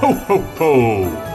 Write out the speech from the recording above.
ho, ho! ho!